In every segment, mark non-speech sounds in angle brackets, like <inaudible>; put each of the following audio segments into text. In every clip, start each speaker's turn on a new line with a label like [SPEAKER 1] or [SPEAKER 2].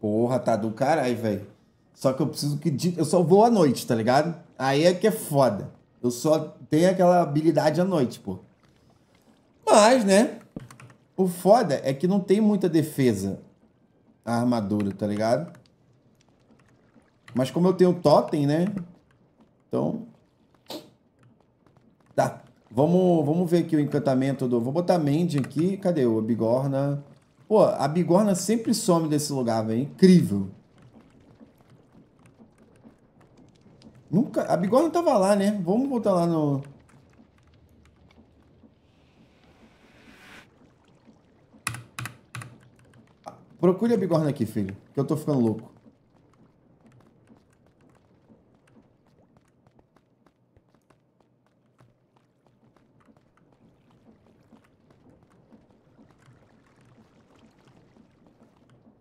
[SPEAKER 1] Porra, tá do caralho, velho. Só que eu preciso que. Eu só vou à noite, tá ligado? Aí é que é foda. Eu só tenho aquela habilidade à noite, pô. Mas, né? O foda é que não tem muita defesa a armadura, tá ligado? Mas como eu tenho totem, né? Então. Tá. Vamos, vamos ver aqui o encantamento do. Vou botar Mandy aqui. Cadê o Bigorna? Pô, a Bigorna sempre some desse lugar, velho. Incrível. Nunca. A Bigorna tava lá, né? Vamos botar lá no. Procure a Bigorna aqui, filho. Que eu tô ficando louco.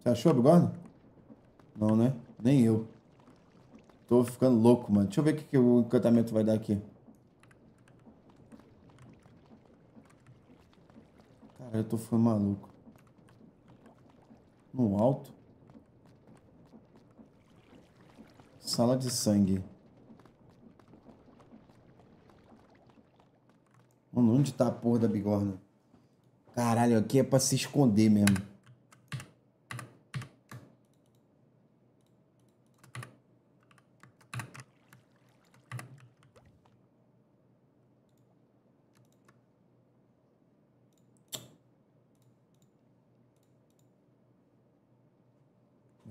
[SPEAKER 1] Você achou a bigorna? Não, né? Nem eu. Tô ficando louco, mano. Deixa eu ver o que, que o encantamento vai dar aqui. Cara, eu tô ficando maluco. No alto? Sala de sangue. Mano, onde tá a porra da bigorna? Caralho, aqui é pra se esconder mesmo.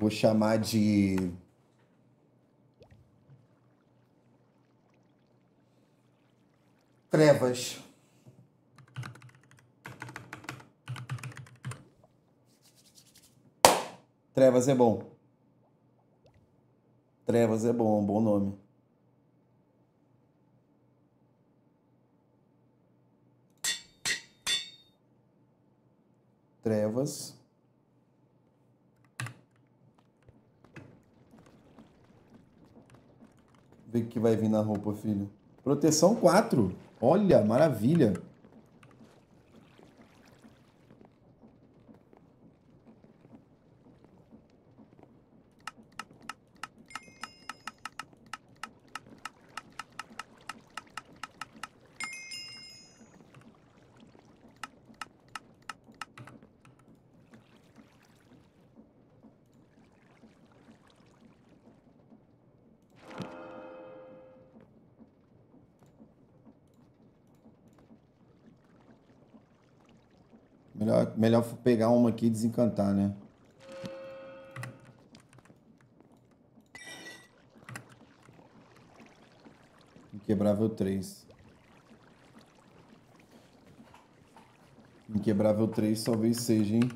[SPEAKER 1] Vou chamar de. Trevas. Trevas é bom. Trevas é bom, bom nome. Trevas. Ver o que vai vir na roupa, filho. Proteção 4. Olha, maravilha. Melhor, melhor pegar uma aqui e desencantar, né? Inquebrável 3. Inquebrável 3 talvez seja, hein?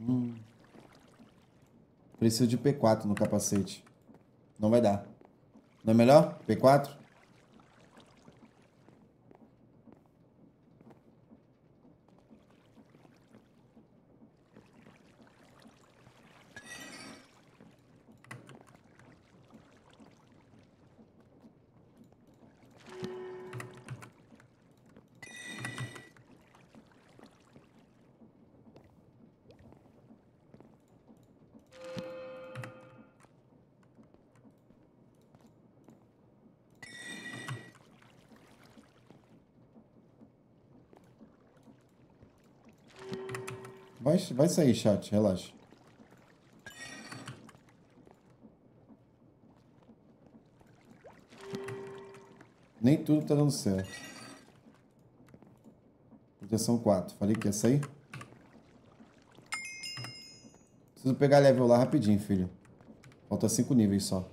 [SPEAKER 1] Hum. Preciso de P4 no capacete. Não vai dar. Não é melhor? P4? Vai, vai sair, chat, relaxa. Nem tudo tá dando certo. Proteção 4. Falei que ia sair? Preciso pegar level lá rapidinho, filho. Falta 5 níveis só.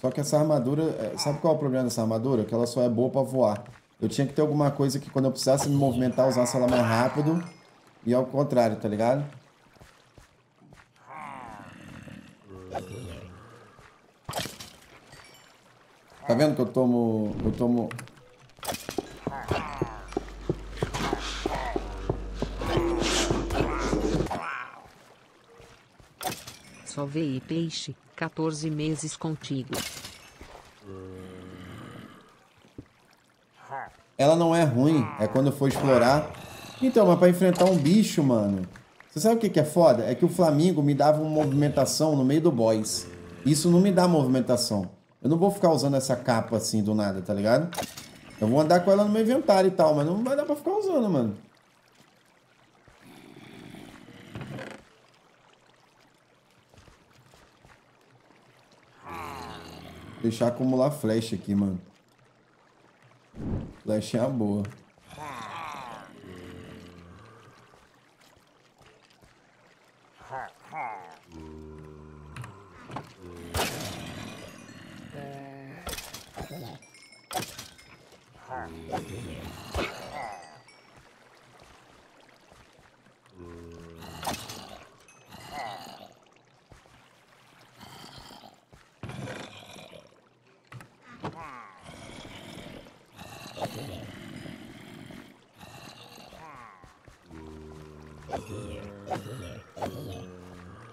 [SPEAKER 1] Só que essa armadura, é, sabe qual é o problema dessa armadura? Que ela só é boa pra voar. Eu tinha que ter alguma coisa que quando eu precisasse me movimentar, usasse ela mais rápido. E ao contrário, tá ligado? Tá vendo que eu tomo. Eu tomo.
[SPEAKER 2] Só veio peixe, 14 meses contigo.
[SPEAKER 1] Ela não é ruim, é quando for explorar. Então, mas pra enfrentar um bicho, mano. Você sabe o que, que é foda? É que o Flamingo me dava uma movimentação no meio do boss. Isso não me dá movimentação. Eu não vou ficar usando essa capa assim do nada, tá ligado? Eu vou andar com ela no meu inventário e tal, mas não vai dar pra ficar usando, mano. Deixar acumular flecha aqui, mano. Flecha é boa.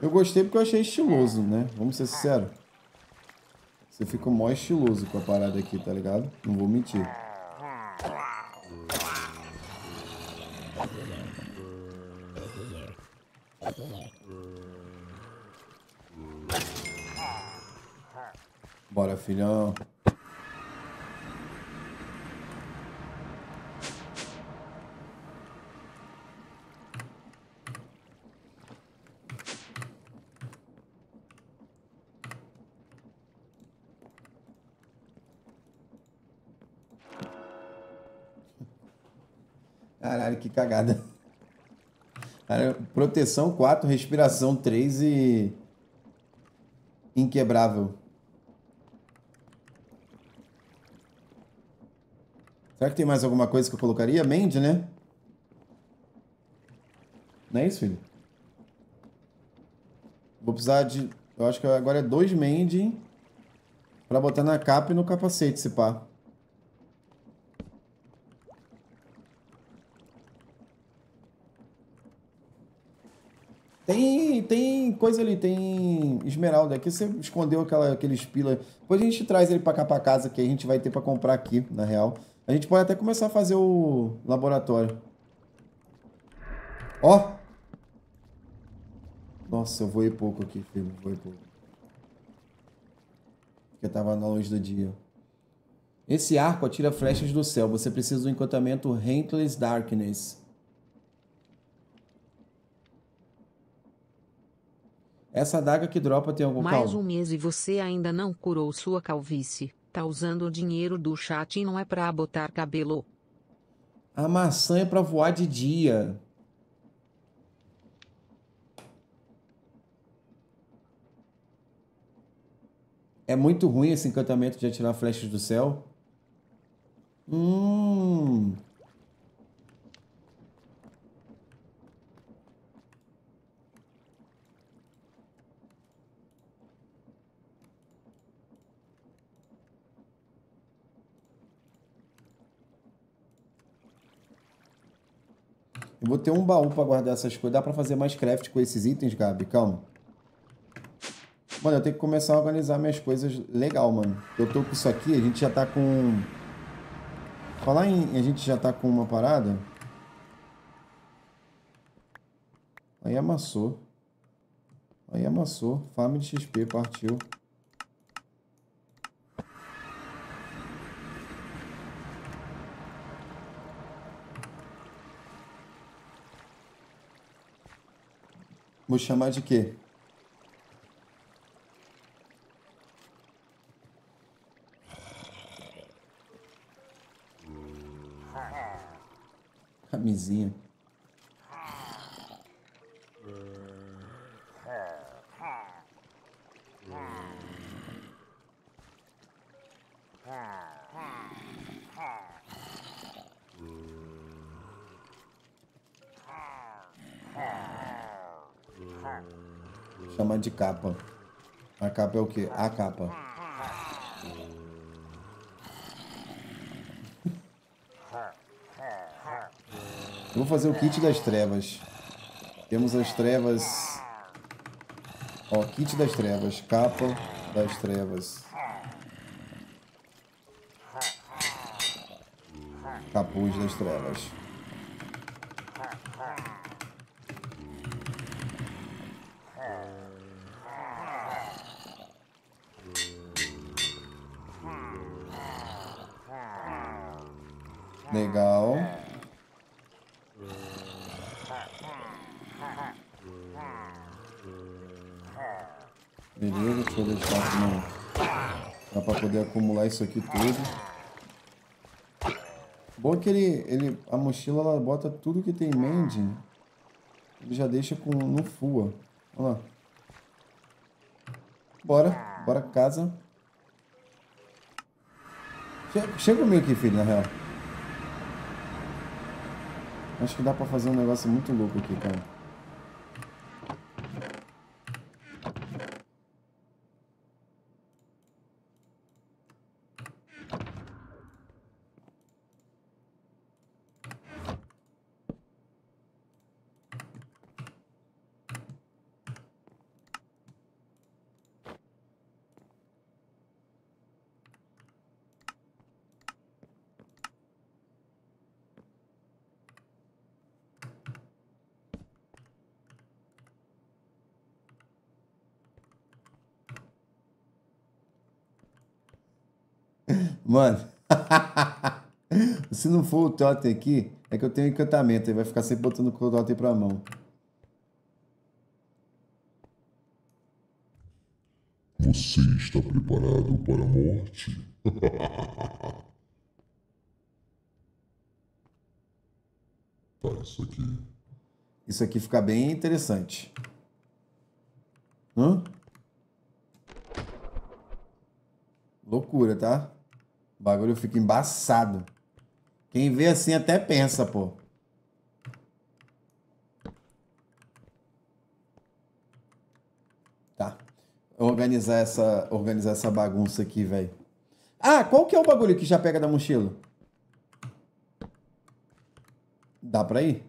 [SPEAKER 1] Eu gostei porque eu achei estiloso, né? Vamos ser sinceros. Você fica mó estiloso com a parada aqui, tá ligado? Não vou mentir. Bora, filhão. Caralho, que cagada. Cara, proteção 4, respiração 3 e. Inquebrável. Será que tem mais alguma coisa que eu colocaria? Mend, né? Não é isso, filho? Vou precisar de. Eu acho que agora é dois Mend pra botar na capa e no capacete, se pá. Tem, tem coisa ali, tem esmeralda. Aqui você escondeu aquela, aqueles pila. Depois a gente traz ele pra cá pra casa, que a gente vai ter pra comprar aqui, na real. A gente pode até começar a fazer o laboratório. Ó! Nossa, eu vou ir pouco aqui, filho. Vou ir pouco. Porque tava na luz do dia. Esse arco atira flechas do céu. Você precisa do encantamento Rentless Darkness. Essa adaga que dropa tem algum
[SPEAKER 2] Mais um mês e você ainda não curou sua calvície. Tá usando o dinheiro do chat e não é pra botar cabelo.
[SPEAKER 1] A maçã é pra voar de dia. É muito ruim esse encantamento de atirar flechas do céu. Hum. Eu vou ter um baú pra guardar essas coisas. Dá pra fazer mais craft com esses itens, Gabi? Calma. Mano, eu tenho que começar a organizar minhas coisas legal, mano. Eu tô com isso aqui, a gente já tá com... Falar em... A gente já tá com uma parada. Aí amassou. Aí amassou. Farm de XP, partiu. Vou chamar de quê? Camisinha. Chamar de capa. A capa é o quê? A capa. Eu vou fazer o kit das trevas. Temos as trevas Ó, kit das trevas. Capa das trevas. Capuz das trevas. Legal. Beleza, deixa eu deixar aqui no... Dá pra poder acumular isso aqui tudo. Bom que ele, ele, a mochila ela bota tudo que tem mending. Ele já deixa com, no full, ó. Olha lá. Bora, bora casa. Chega, chega comigo aqui, filho, na real. Acho que dá pra fazer um negócio muito louco aqui, cara. Mano, <laughs> se não for o totem aqui, é que eu tenho encantamento. Ele vai ficar sempre botando o totem pra mão.
[SPEAKER 3] Você está preparado para a morte? <laughs> tá, isso aqui.
[SPEAKER 1] Isso aqui fica bem interessante. Hã? Loucura, tá? O bagulho fica embaçado. Quem vê assim até pensa, pô. Tá. Organizar essa, organizar essa bagunça aqui, velho. Ah, qual que é o bagulho que já pega da mochila? Dá pra ir?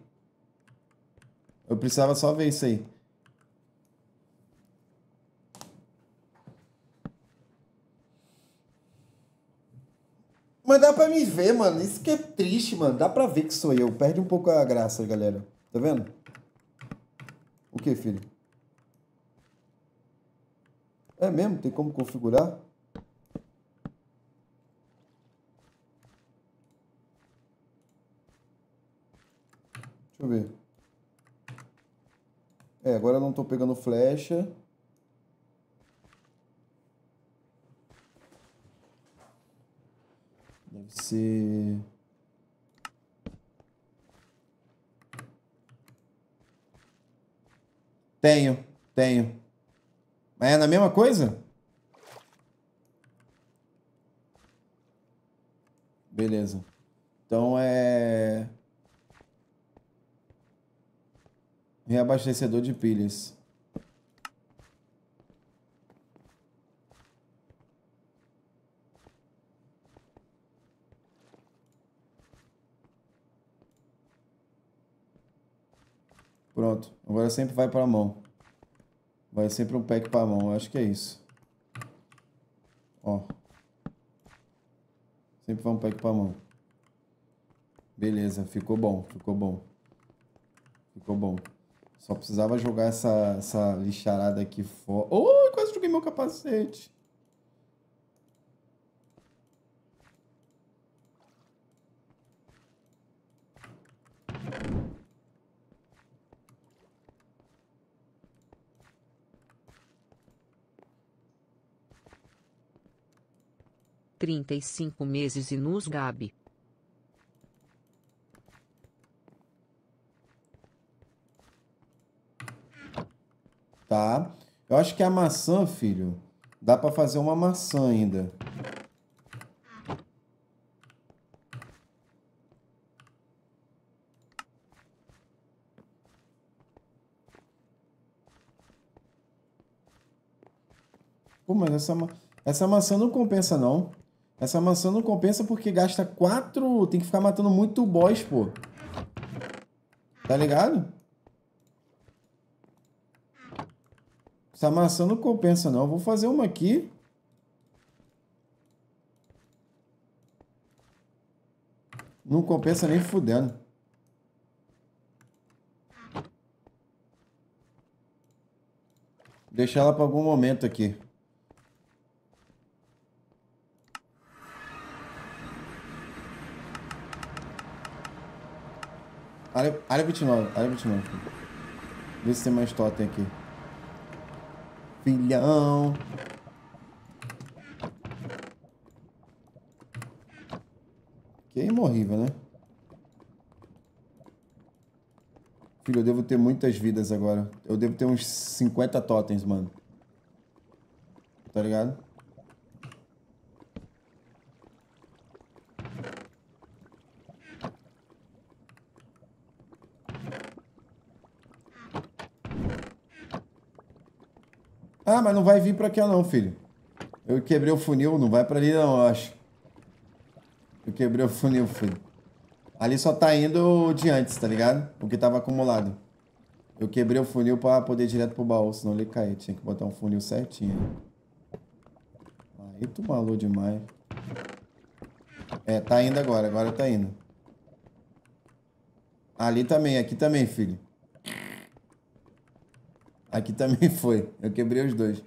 [SPEAKER 1] Eu precisava só ver isso aí. Mas dá pra me ver, mano. Isso que é triste, mano. Dá pra ver que sou eu. Perde um pouco a graça, galera. Tá vendo? O que, filho? É mesmo? Tem como configurar? Deixa eu ver. É, agora eu não tô pegando flecha. Deve ser. Tenho, tenho. É na mesma coisa? Beleza. Então é. Reabastecedor de pilhas. Pronto. Agora sempre vai para mão. Vai sempre um pack para mão. Eu acho que é isso. Ó. Sempre vai um pack para mão. Beleza. Ficou bom. Ficou bom. Ficou bom. Só precisava jogar essa, essa lixarada aqui fora. Oh, quase joguei meu capacete.
[SPEAKER 2] 35 meses e nos Gabi.
[SPEAKER 1] Tá. Eu acho que a maçã, filho, dá para fazer uma maçã ainda. Pô, mas essa, essa maçã não compensa, não. Essa maçã não compensa porque gasta quatro. Tem que ficar matando muito boss, pô. Tá ligado? Essa maçã não compensa, não. Eu vou fazer uma aqui. Não compensa nem fudendo. Deixar ela para algum momento aqui. Área, área 29, área 29. Vê se tem mais totem aqui. Filhão. Que é imorrível, né? Filho, eu devo ter muitas vidas agora. Eu devo ter uns 50 totens, mano. Tá ligado? Ah, mas não vai vir pra cá não, filho. Eu quebrei o funil, não vai pra ali não, eu acho. Eu quebrei o funil, filho. Ali só tá indo de antes, tá ligado? O que tava acumulado. Eu quebrei o funil pra poder ir direto pro baú, senão ele cair. Tinha que botar um funil certinho. Aí tu malou demais. É, tá indo agora, agora tá indo. Ali também, aqui também, filho. Aqui também <laughs> foi. Eu quebrei os dois.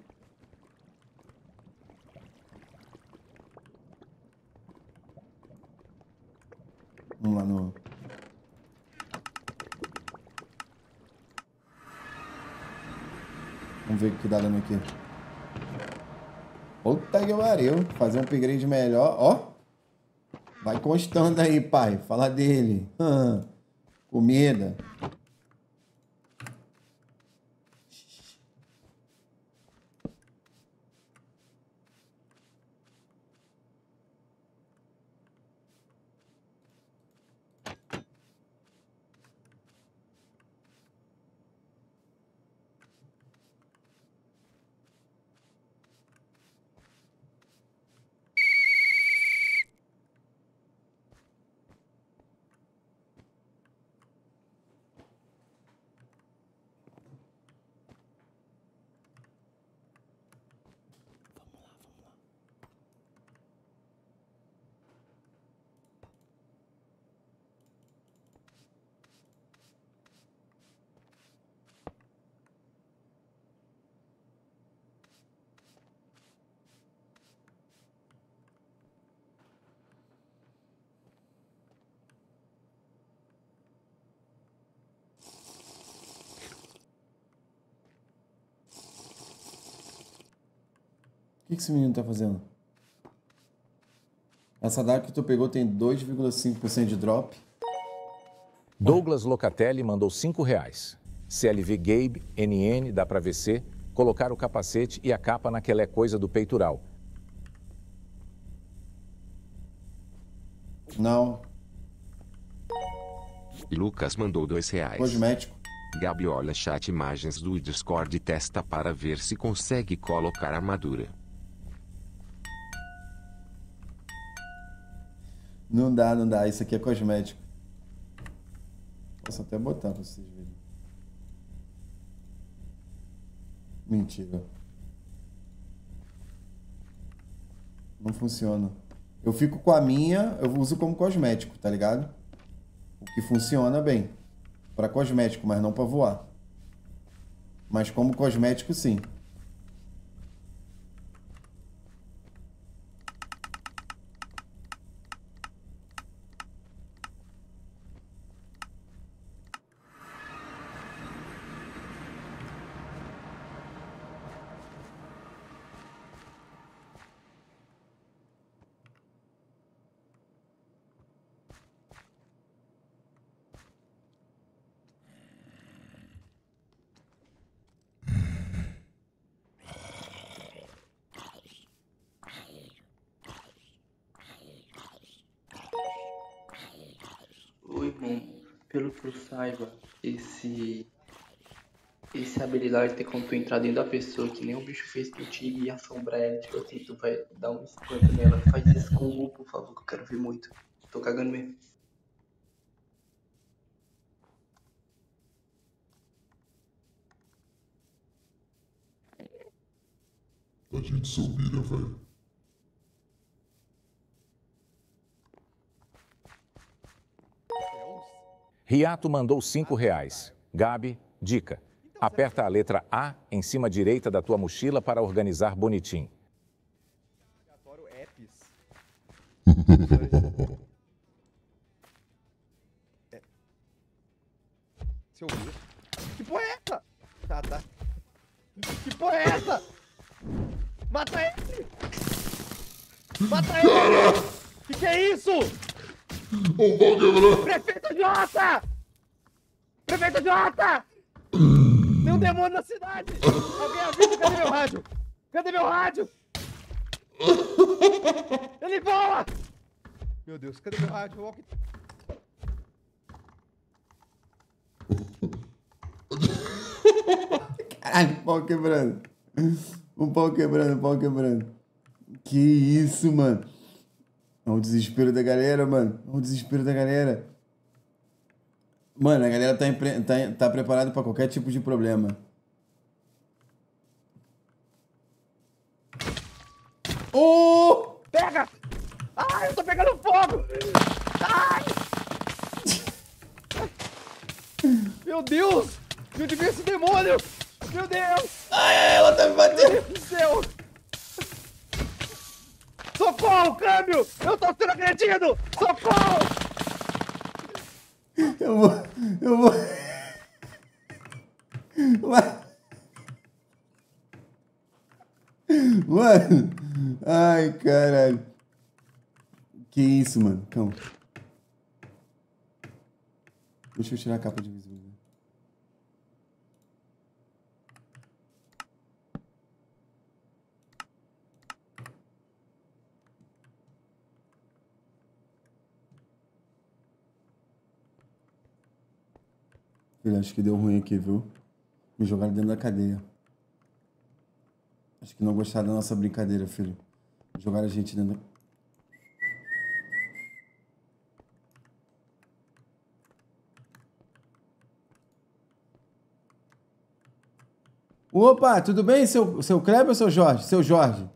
[SPEAKER 1] Vamos lá no. Vamos ver o que dá dano aqui. Puta que pariu. Fazer um upgrade melhor. Ó. Vai constando aí, pai. Fala dele. <laughs> Comida. Que, que esse menino tá fazendo? Essa DAC que tu pegou tem 2,5% de drop.
[SPEAKER 4] Douglas Locatelli mandou 5 reais. CLV Gabe, NN, dá pra VC, colocar o capacete e a capa naquela coisa do peitoral.
[SPEAKER 1] Não.
[SPEAKER 5] Lucas mandou dois reais.
[SPEAKER 1] Cosmético.
[SPEAKER 5] Gabi olha chat imagens do Discord e testa para ver se consegue colocar armadura.
[SPEAKER 1] Não dá, não dá. Isso aqui é cosmético. Posso até botar pra vocês verem. Mentira. Não funciona. Eu fico com a minha, eu uso como cosmético, tá ligado? O que funciona bem. Pra cosmético, mas não pra voar. Mas como cosmético, sim.
[SPEAKER 6] Saiba, esse essa habilidade tem como tu entrar dentro da pessoa que nem o bicho fez contigo e assombrar ela, tipo assim, tu vai dar um espanto nela. Faz isso com o por favor, que eu quero ver muito. Tô cagando mesmo.
[SPEAKER 3] bandido, seu bilha, velho.
[SPEAKER 4] Riato mandou 5 reais. Gabi, dica. Aperta a letra A em cima direita da tua mochila para organizar bonitinho.
[SPEAKER 7] Ouviu? Que porra é essa? Tá, tá. Que porra é essa? Mata ele! Mata ele! Que que é isso?
[SPEAKER 3] Um pau quebrando!
[SPEAKER 7] Prefeito Jota! Prefeito Jota! Tem um demônio na cidade! Alguém avisa, cadê meu rádio? Cadê meu rádio? Ele voa! Meu Deus, cadê meu rádio? Walkie-
[SPEAKER 1] Caralho, pau quebrando. Um pau quebrando, um pau quebrando. Que isso, mano. É o desespero da galera, mano. É o desespero da galera. Mano, a galera tá, empre... tá, tá preparada pra qualquer tipo de problema. Oh!
[SPEAKER 7] Pega! Ai, eu tô pegando fogo! Ai! Meu Deus! De onde veio esse demônio? Meu Deus!
[SPEAKER 1] Ai, ela tá me
[SPEAKER 7] Meu
[SPEAKER 1] batendo.
[SPEAKER 7] Deus do céu! Socorro, câmbio! Eu tô sendo agredido! Socorro!
[SPEAKER 1] Eu vou. Eu vou. Mano. Ai, caralho. Que isso, mano. Calma. Deixa eu tirar a capa de visível. Filho, acho que deu ruim aqui, viu? Me jogaram dentro da cadeia. Acho que não gostaram da nossa brincadeira, filho. Jogaram a gente dentro da... Opa, tudo bem, seu, seu Kleber ou seu Jorge? Seu Jorge.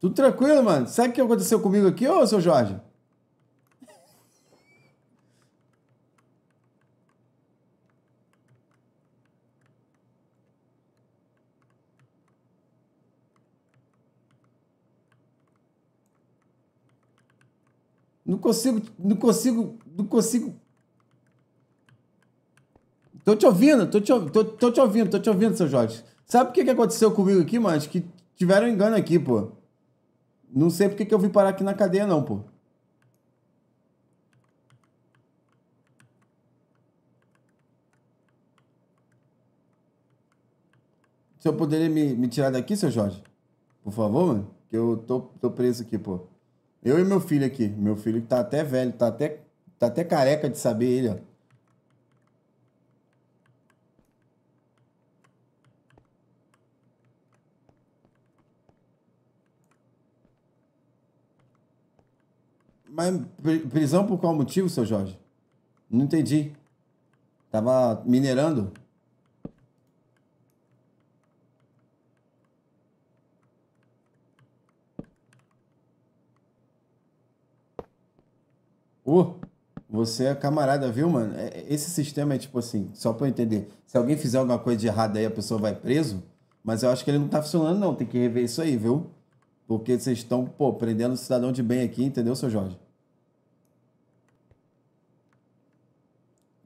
[SPEAKER 1] Tudo tranquilo, mano? Sabe o que aconteceu comigo aqui, ô seu Jorge? Não consigo, não consigo, não consigo. Tô te ouvindo, tô te, tô, tô te ouvindo, tô te ouvindo, seu Jorge. Sabe o que, que aconteceu comigo aqui, mano? Que tiveram engano aqui, pô. Não sei porque que eu vim parar aqui na cadeia, não, pô. Se eu poderia me, me tirar daqui, seu Jorge? Por favor, mano? Que eu tô, tô preso aqui, pô. Eu e meu filho aqui. Meu filho que tá até velho, tá até, tá até careca de saber ele, ó. Mas pri- prisão por qual motivo, seu Jorge? Não entendi. Tava minerando? Ô, você é camarada, viu, mano? É- é- Esse sistema é tipo assim, só pra eu entender. Se alguém fizer alguma coisa de errado aí, a pessoa vai preso. Mas eu acho que ele não tá funcionando, não. Tem que rever isso aí, viu? Porque vocês estão, pô, prendendo o cidadão de bem aqui, entendeu, seu Jorge?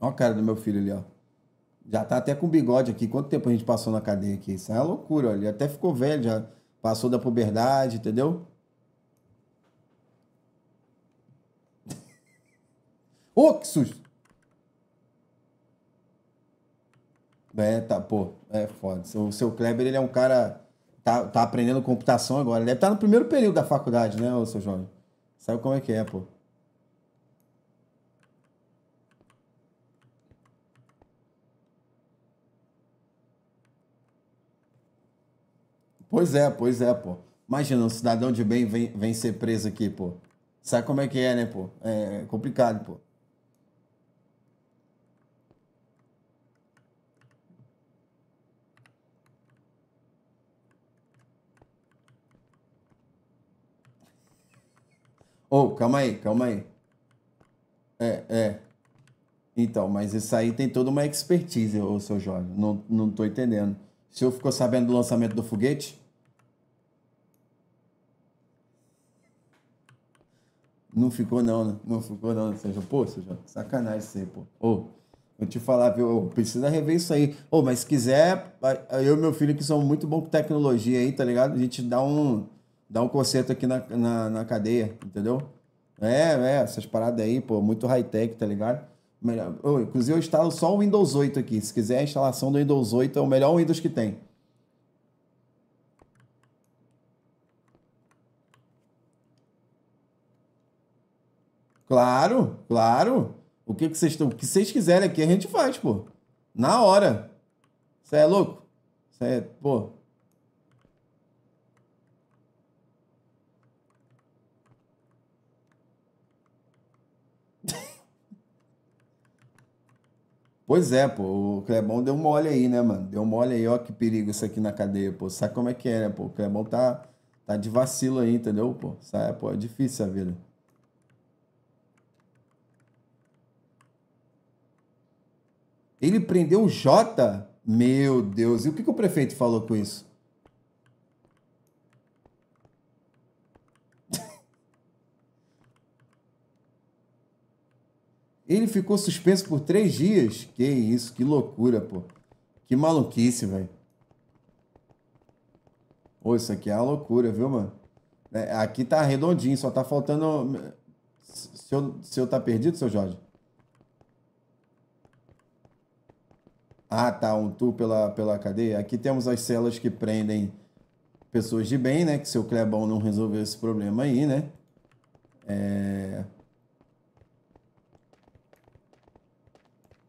[SPEAKER 1] Olha a cara do meu filho ali, ó. Já tá até com bigode aqui. Quanto tempo a gente passou na cadeia aqui? Isso é uma loucura, ó. Ele até ficou velho, já passou da puberdade, entendeu? <laughs> Ô, que susto! É, tá, pô, é foda. O seu Kleber, ele é um cara. Tá, tá aprendendo computação agora. Ele deve estar no primeiro período da faculdade, né, ô seu Jorge? Sabe como é que é, pô? Pois é, pois é, pô. Imagina, um cidadão de bem vem, vem ser preso aqui, pô. Sabe como é que é, né, pô? É complicado, pô. Ô, calma aí, calma aí. É, é. Então, mas isso aí tem toda uma expertise, ô seu Jorge. Não, não tô entendendo. O senhor ficou sabendo do lançamento do foguete? Não ficou não, né? Não ficou não, seu Jorge. Pô, Jorge, sacanagem isso aí, pô. Ô, vou te falar, viu? Precisa rever isso aí. Ô, mas se quiser, eu e meu filho que somos muito bons com tecnologia aí, tá ligado? A gente dá um, dá um concerto aqui na, na, na cadeia, entendeu? É, é, essas paradas aí, pô, muito high-tech, tá ligado? Melhor- inclusive eu instalo só o Windows 8 aqui. Se quiser a instalação do Windows 8, é o melhor Windows que tem. Claro, claro. O que que vocês estão, o que vocês quiserem aqui a gente faz, pô. Na hora. Você é louco? Você é, pô. Pois é, pô, o Clebão deu mole aí, né, mano? Deu mole aí, ó que perigo isso aqui na cadeia, pô. Sabe como é que é, né, pô? O Clebão tá, tá de vacilo aí, entendeu, pô? Sabe, pô, é difícil a vida. Ele prendeu o Jota? Meu Deus, e o que, que o prefeito falou com isso? Ele ficou suspenso por três dias? Que isso, que loucura, pô. Que maluquice, velho. Pô, isso aqui é uma loucura, viu, mano? É, aqui tá redondinho, só tá faltando. O senhor tá perdido, seu Jorge? Ah, tá, um tour pela, pela cadeia. Aqui temos as celas que prendem pessoas de bem, né? Que seu Clebão não resolveu esse problema aí, né? É...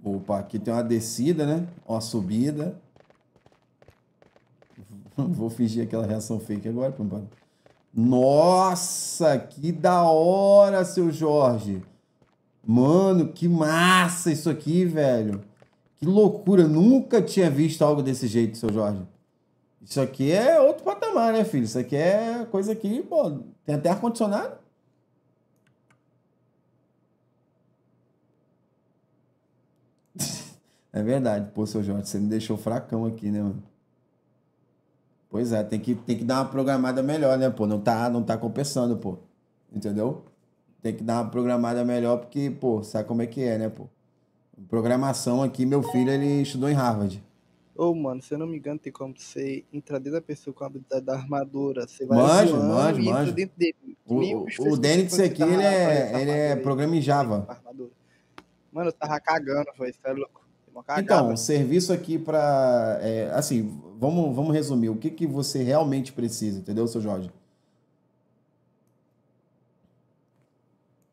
[SPEAKER 1] Opa, aqui tem uma descida, né? Uma subida. <laughs> Vou fingir aquela reação fake agora. Nossa, que da hora, seu Jorge. Mano, que massa isso aqui, velho. Que loucura, nunca tinha visto algo desse jeito, seu Jorge. Isso aqui é outro patamar, né, filho? Isso aqui é coisa que, pô, tem até ar-condicionado. É verdade, pô, seu Jorge, você me deixou fracão aqui, né, mano? Pois é, tem que, tem que dar uma programada melhor, né, pô? Não tá, não tá compensando, pô. Entendeu? Tem que dar uma programada melhor, porque, pô, sabe como é que é, né, pô? Programação aqui, meu filho, ele estudou em Harvard.
[SPEAKER 8] Ô, mano, se eu não me engano, tem como você entrar dentro da pessoa com a habilidade da armadura. Você vai
[SPEAKER 1] Manjo, manjo,
[SPEAKER 8] e
[SPEAKER 1] manjo.
[SPEAKER 8] dentro dele.
[SPEAKER 1] O, o, o
[SPEAKER 8] você
[SPEAKER 1] aqui,
[SPEAKER 8] tava
[SPEAKER 1] ele é, ele é programa em Java.
[SPEAKER 8] Armadura. Mano, eu tava cagando, foi, você é louco. Eu cagava.
[SPEAKER 1] Então, o serviço aqui para, assim, vamos, vamos resumir. O que, que você realmente precisa, entendeu, seu Jorge?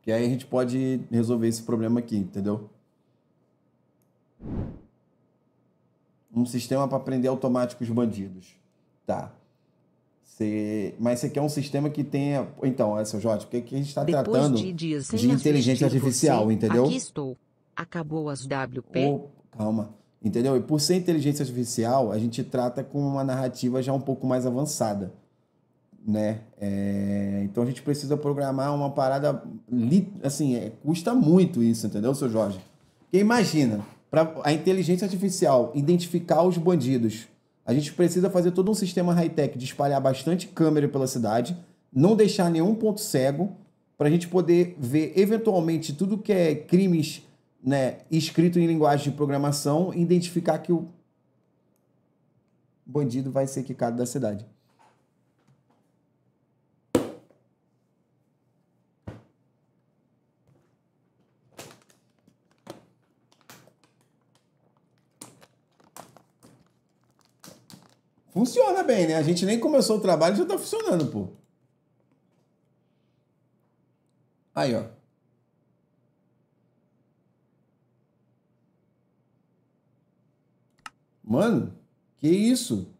[SPEAKER 1] Que aí a gente pode resolver esse problema aqui, entendeu? Um sistema para prender automático os bandidos. Tá. Você... Mas você quer um sistema que tenha. Então, é, seu Jorge, porque aqui a gente está tratando
[SPEAKER 2] de dias sem
[SPEAKER 1] de inteligência artificial,
[SPEAKER 2] você,
[SPEAKER 1] entendeu?
[SPEAKER 2] Aqui estou. Acabou as WP.
[SPEAKER 1] Calma. Entendeu? E por ser inteligência artificial, a gente trata com uma narrativa já um pouco mais avançada. Né? É, Então a gente precisa programar uma parada. Assim, é, custa muito isso, entendeu, seu Jorge? Porque imagina, para a inteligência artificial identificar os bandidos, a gente precisa fazer todo um sistema high-tech de espalhar bastante câmera pela cidade, não deixar nenhum ponto cego, para a gente poder ver eventualmente tudo que é crimes né, escrito em linguagem de programação identificar que o bandido vai ser quicado da cidade. Funciona bem, né? A gente nem começou o trabalho já tá funcionando, pô. Aí, ó. Mano, que isso?